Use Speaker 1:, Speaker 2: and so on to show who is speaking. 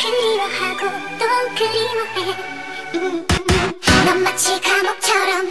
Speaker 1: 그리워하고 또 그리워해 음, 음, 음. 넌 마치 감옥처럼